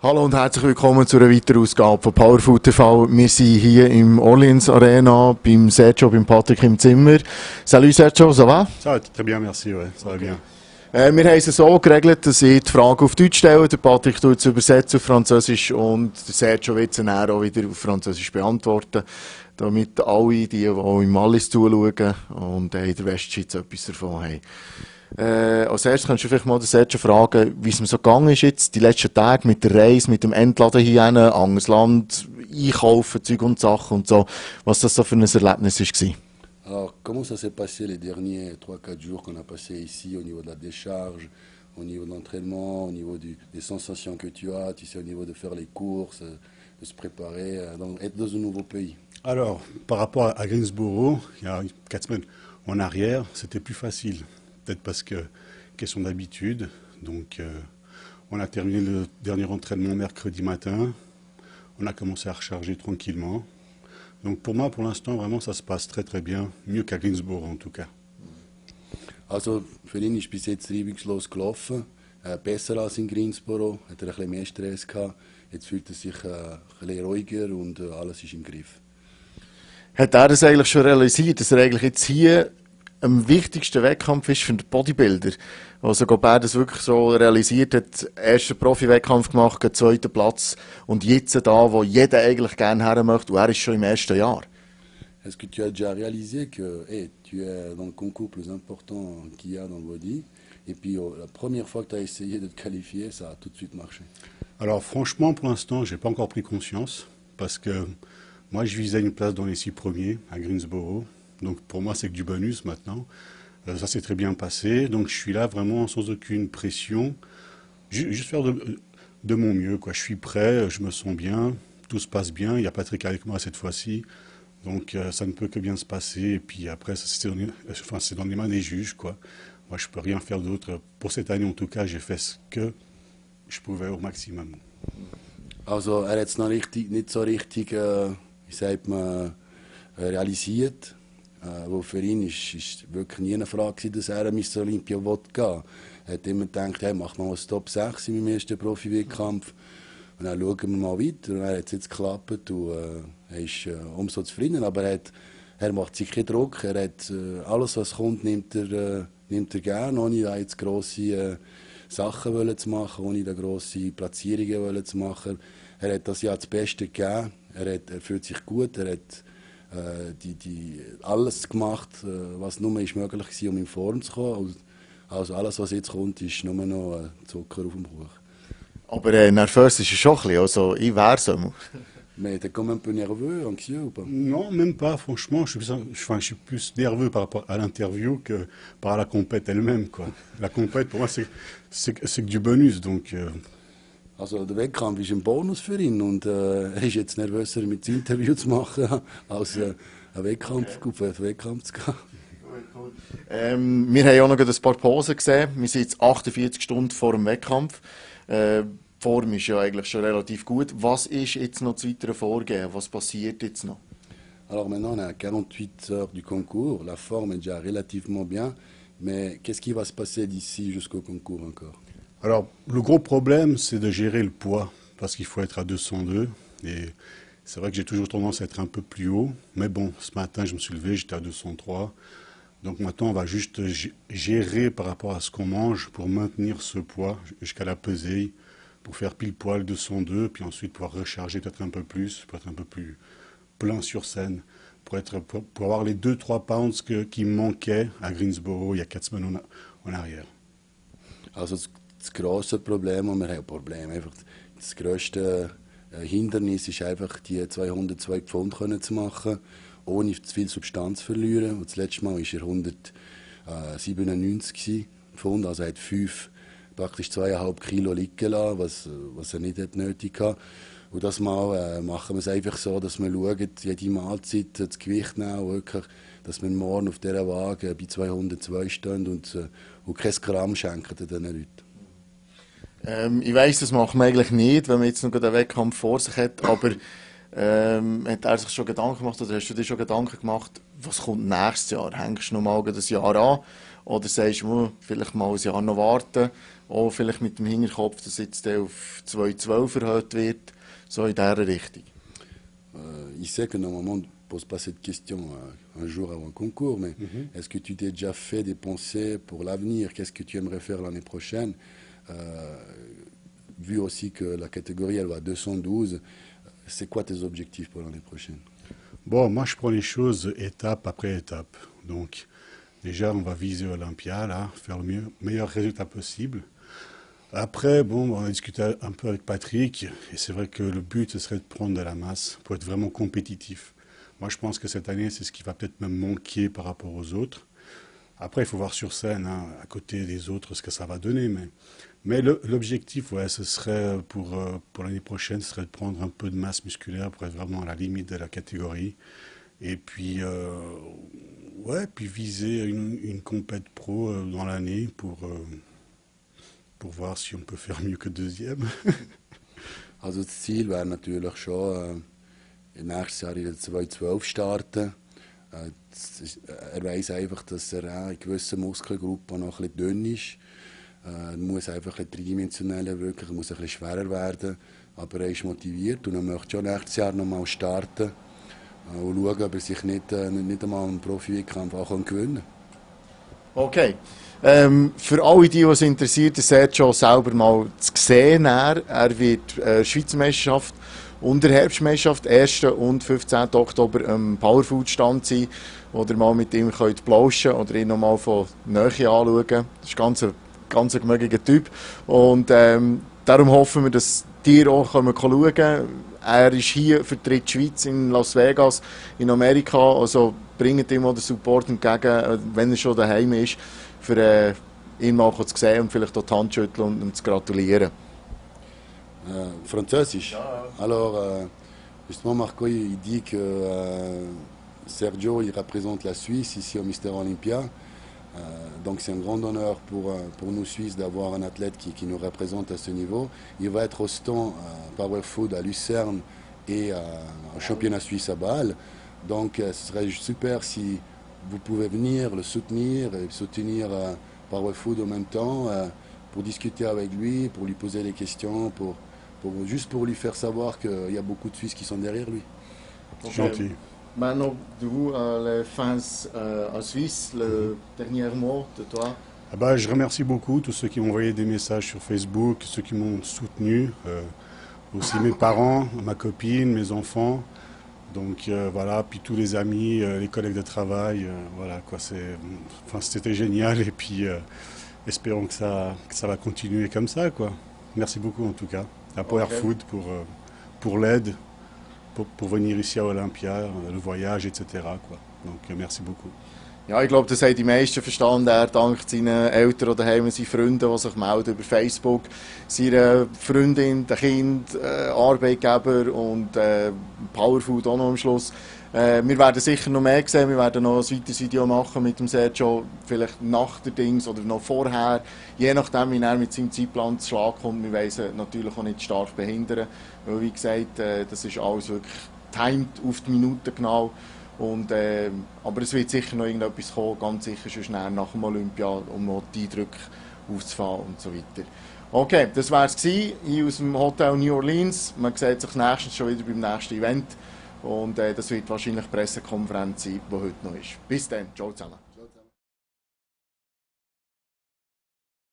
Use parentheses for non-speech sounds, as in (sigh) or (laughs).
Hallo und herzlich willkommen zu einer weiteren Ausgabe von Powerfood TV. Wir sind hier im Orleans Arena beim Sergio, beim Patrick im Zimmer. Salut Sergio, ça va? Ça va très bien, merci, ouais, ça va bien. Äh, wir haben es so geregelt, dass ich die Frage auf Deutsch stelle, der Patrick tut es übersetzen auf Französisch und der Sergio wird es dann auch wieder auf Französisch beantworten, damit alle, die, die im Wallis zuschauen und in der Westschweiz etwas davon haben. Äh, als erstes kannst du vielleicht mal den Sergio fragen, wie es mir so gegangen ist jetzt, die letzten Tage mit der Reise, mit dem Entladen hier hin, anderes Land, einkaufen, Zeug und Sachen und so, was das so für ein Erlebnis war. Alors, comment ça s'est passé les derniers 3-4 jours qu'on a passé ici au niveau de la décharge, au niveau de l'entraînement, au niveau du- des sensations que tu as, tu sais, au niveau de faire les courses, de se préparer, euh, donc être dans un nouveau pays Alors, par rapport à Greensboro, il y a quatre semaines en arrière, c'était plus facile. Peut-être parce que, question d'habitude. Donc, euh, on a terminé le dernier entraînement mercredi matin. On a commencé à recharger tranquillement. Donc, pour moi, pour l'instant, vraiment, ça se passe très très bien. Mieux qu'à Greensboro, en tout cas. Also für ihn ist bis jetzt reibungslos gelaufen, äh, besser als in Greensboro, hat er ein bisschen mehr Stress gehabt, jetzt fühlt er sich äh, ein bisschen ruhiger und äh, alles ist im Griff. Hat er das eigentlich schon realisiert, dass er eigentlich jetzt hier am wichtigsten Wettkampf ist für den Bodybuilder? Also Gobert das wirklich so realisiert hat, ersten Profi-Wettkampf gemacht, den zweiten Platz und jetzt da, wo jeder eigentlich gerne her möchte und er ist schon im ersten Jahr. Est-ce que tu as déjà réalisé que hey, tu es dans le concours plus important qu'il y a dans le body et puis oh, la première fois que tu as essayé de te qualifier, ça a tout de suite marché Alors franchement, pour l'instant, j'ai pas encore pris conscience parce que moi, je visais une place dans les six premiers à Greensboro. Donc pour moi, c'est que du bonus maintenant. Euh, ça s'est très bien passé. Donc je suis là vraiment sans aucune pression. Ju- Juste faire de, mon mieux. Quoi. Je suis prêt, je me sens bien, tout se passe bien. Il y a Patrick avec moi cette fois-ci. Donc euh, ça ne peut que bien se passer. Et puis après, c'est dans, les- mains des juges. Quoi. Moi, je peux rien faire d'autre. Pour cette année, en tout cas, j'ai fait ce que je pouvais au maximum. Also er hat es noch nicht so richtig, äh, wie sagt man, äh, realisiert. Äh, wo für ihn ist, ist wirklich nie eine Frage gewesen, dass er Mr. Olympia will gehen Er hat immer gedacht, hey, mach mal ein Top 6 in meinem ersten Profi-Wettkampf. Und dann schauen wir mal weiter. Und er hat es jetzt geklappt und äh, er ist äh, umso zufrieden. Aber er, hat, er macht sich keinen Druck. Er hat, äh, alles, was kommt, nimmt er, äh, nimmt er gerne, ohne da jetzt grosse äh, Sachen wollen zu machen, ohne da grosse Platzierungen wollen zu machen. Er hat das Jahr das Beste gegeben. Er, hat, er fühlt sich gut. Er hat die, die, alles gemacht, äh, was nur ist möglich war, um in Form zu kommen. Und Also alles, was jetzt kommt, ist nur noch äh, Zucker auf dem Kuchen. Aber äh, nervös ist schon ein bisschen, also ich wäre so. (laughs) Mais t'es quand même un peu nerveux, anxieux ou pas? Non, même pas, franchement. Je suis, plus- enfin, je suis plus nerveux par rapport à l'interview que par la compète elle-même. Quoi. La compète, pour moi, c'est que du bonus. Donc, euh, Also der Wettkampf ist ein Bonus für ihn und äh, er ist jetzt nervöser mit dem Interview zu machen, (laughs) als äh, einen Wettkampf, auf einen Wettkampf zu gehen. Ähm, wir haben auch noch ein paar Posen gesehen. Wir sind jetzt 48 Stunden vor dem Wettkampf. Äh, die Form ist ja eigentlich schon relativ gut. Was ist jetzt noch das weitere Vorgehen? Was passiert jetzt noch? Alors maintenant, on est à 48 heures du concours. La forme est déjà relativement bien. Mais qu'est-ce qui va se passer d'ici jusqu'au concours encore alors, le gros problème, c'est de gérer le poids, parce qu'il faut être à 202. Et c'est vrai que j'ai toujours tendance à être un peu plus haut. Mais bon, ce matin, je me suis levé, j'étais à 203. Donc maintenant, on va juste gé- gérer par rapport à ce qu'on mange pour maintenir ce poids jusqu'à la pesée, pour faire pile poil 202, puis ensuite pouvoir recharger peut-être un peu plus, pour être un peu plus plein sur scène, pour, être, pour, avoir les 2-3 pounds qui manquaient à Greensboro il y a 4 semaines en, arrière. Also das, grosse Problem, und wir haben Probleme, einfach das grösste äh, Hindernis ist einfach, die 202 Pfund können zu machen, ohne zu viel Substanz zu verlieren. Und das letzte Mal war er 197 gewesen, Pfund, also hat fünf, praktisch zweieinhalb Kilo liegen lassen, was, was er nicht nötig hatte. Und das Mal äh, machen wir es einfach so, dass wir schauen, jede Mahlzeit äh, das Gewicht nehmen, wirklich, dass wir morgen auf dieser Waage bei 202 stehen und, äh, und kein Gramm schenken diesen Leuten. Ähm, ich weiss, das macht man eigentlich nicht, wenn man jetzt noch den Wettkampf vor sich hat, aber ähm, hat er sich schon Gedanken gemacht oder hast du dir schon Gedanken gemacht, was kommt nächstes Jahr? Hängst du noch mal das Jahr an? Oder sagst du, vielleicht mal ein Jahr noch warten, auch vielleicht mit dem Hinterkopf, dass jetzt der auf 2,12 erhöht wird, so in dieser Richtung? Il sait que normalement pose pas cette question euh, un jour avant le concours, mais est-ce que tu t'es déjà fait des pensées pour l'avenir? Qu'est-ce que tu aimerais faire l'année prochaine Vu aussi que la catégorie elle va à 212, c'est quoi tes objectifs pour l'année prochaine? Bon, moi je prends les choses étape après étape. Donc déjà on va viser Olympia, là, faire le mieux, meilleur résultat possible. Après, bon, on a discuté un peu avec Patrick, et c'est vrai que le but ce serait de prendre de la masse pour être vraiment compétitif. Moi je pense que cette année c'est ce qui va peut-être même manquer par rapport aux autres. Après il faut voir sur scène, hein, à côté des autres, ce que ça va donner, mais mais l'objectif, ouais, ce serait pour, euh, pour l'année prochaine, ce serait de prendre un peu de masse musculaire pour être vraiment à la limite de la catégorie. Et puis, euh, ouais, puis viser une, une compète pro euh, dans l'année pour, euh, pour voir si on peut faire mieux que deuxième. (laughs) Also das Ziel wäre natürlich schon, äh, nächstes Jahr in der 212 starten. Äh, ist, er weiß einfach, dass er äh, in gewissen Muskelgruppen noch ein bisschen dünn ist. Äh, er muss einfach ein bisschen dreidimensioneller wirken, muss bisschen schwerer werden. Aber er ist motiviert und er möchte schon nächstes Jahr nochmal starten äh, und schauen, ob er sich nicht, äh, nicht einmal einen Profi-Wettkampf auch gewinnen kann. Okay. Ähm, für alle, die, es interessiert, der Sergio selber mal zu sehen. Er, er wird äh, Schweizer Meisterschaft und der Herbstmeisterschaft 1. und 15. Oktober am Powerfood Stand sein, wo ihr mal mit ihm könnt plauschen oder ihn noch mal von Nähe anschauen. Das ist ganz ganz ein gemögiger Typ und ähm, darum hoffen wir, dass die auch schauen können. Er ist hier vertritt die Schweiz in Las Vegas, in Amerika, also bringt ihm auch den Support entgegen, äh, wenn er schon daheim ist, für äh, ihn mal zu sehen und vielleicht auch die Hand schütteln und ihm zu gratulieren. Euh, Französisch. Alors, euh, justement, Marco, il dit que euh, Sergio, il représente la Suisse ici au Mister Olympia. Euh, donc, c'est un grand honneur pour, euh, pour nous Suisses d'avoir un athlète qui, qui nous représente à ce niveau. Il va être au stand euh, Power Food à Lucerne et au championnat suisse à Bâle. Donc, ce serait super si vous pouvez venir le soutenir et soutenir Power Food en même temps pour discuter avec lui, pour lui poser des questions, pour, pour, juste pour lui faire savoir qu'il y a beaucoup de Suisses qui sont derrière lui. Gentil. Maintenant, vous, les fans en Suisse, le dernier mot de toi? Ah bah, je remercie beaucoup tous ceux qui m'ont envoyé des messages sur Facebook, ceux qui m'ont soutenu, euh, aussi mes parents, ma copine, mes enfants. Donc euh, voilà, puis tous les amis, euh, les collègues de travail, voilà quoi, c'était génial et puis espérons que ça, que ça va continuer comme ça quoi. Merci beaucoup en tout cas à Power. Food pour, pour l'aide, pour, pour venir ici à Olympia, euh, le voyage, etc. Quoi. Donc euh, merci beaucoup. Ja, ich glaube, das haben die meisten verstanden. Er dankt seinen Eltern oder heim seinen Freunden, die sich melden über Facebook, seiner Freundin, den Kind, äh, Arbeitgeber und äh, Powerfood auch noch am Schluss. Äh, wir werden sicher noch mehr sehen. Wir werden noch ein weiteres Video machen mit dem Sergio, vielleicht nach der Dings oder noch vorher. Je nachdem, wie er mit seinem Zeitplan zu Schlag kommt. Wir wollen natürlich auch nicht stark behindern, weil wie gesagt, äh, das ist alles wirklich timed auf die Minute genau. Und, äh, aber es wird sicher noch irgendetwas kommen, ganz sicher schon schnell nach dem Olympia, um noch die Eindrücke aufzufahren und so weiter. Okay, das war es hier aus dem Hotel New Orleans. Man sieht sich nächstens schon wieder beim nächsten Event. Und äh, das wird wahrscheinlich die Pressekonferenz sein, die heute noch ist. Bis dann, ciao zusammen.